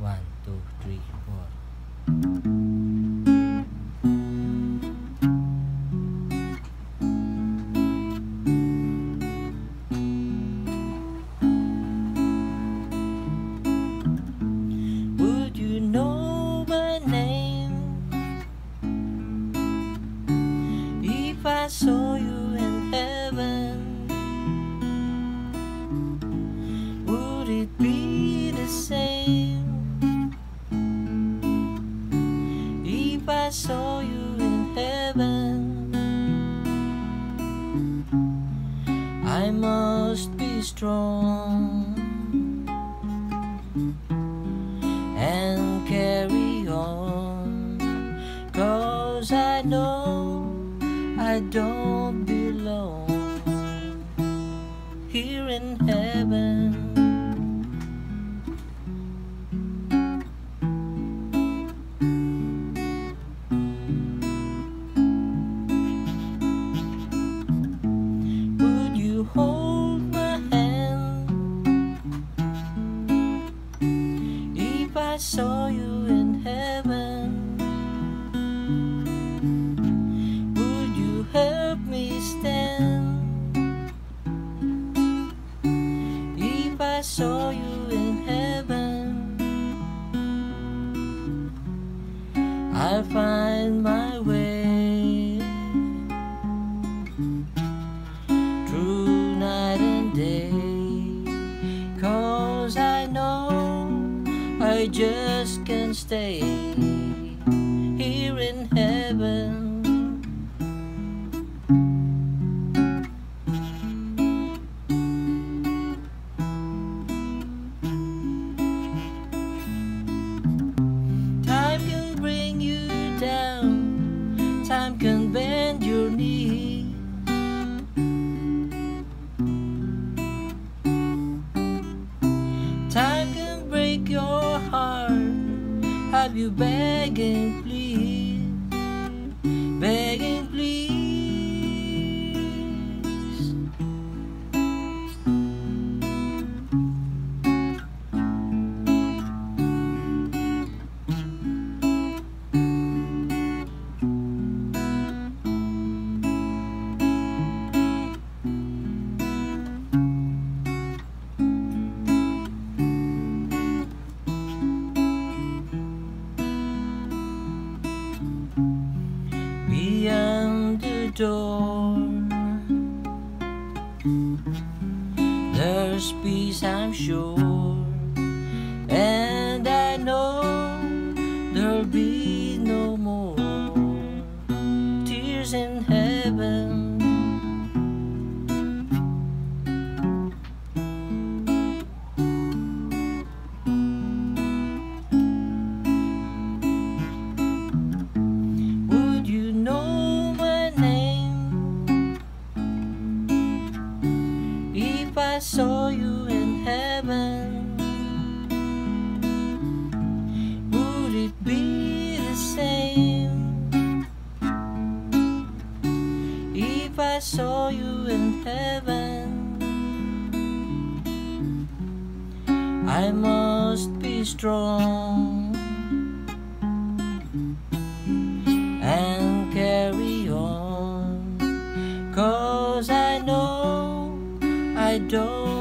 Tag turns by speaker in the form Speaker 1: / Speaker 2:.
Speaker 1: One, two, three, four. Would I saw you in heaven? I must be strong and carry on. Cause I know I don't belong here in heaven. I saw you in heaven? Would you help me stand if I saw you I just can't stay here in heaven. You begging, please? Begging, door, there's peace, I'm sure, and I know there'll be no more tears in heaven. I saw you in heaven? Would it be the same if I saw you in heaven? I must be strong door.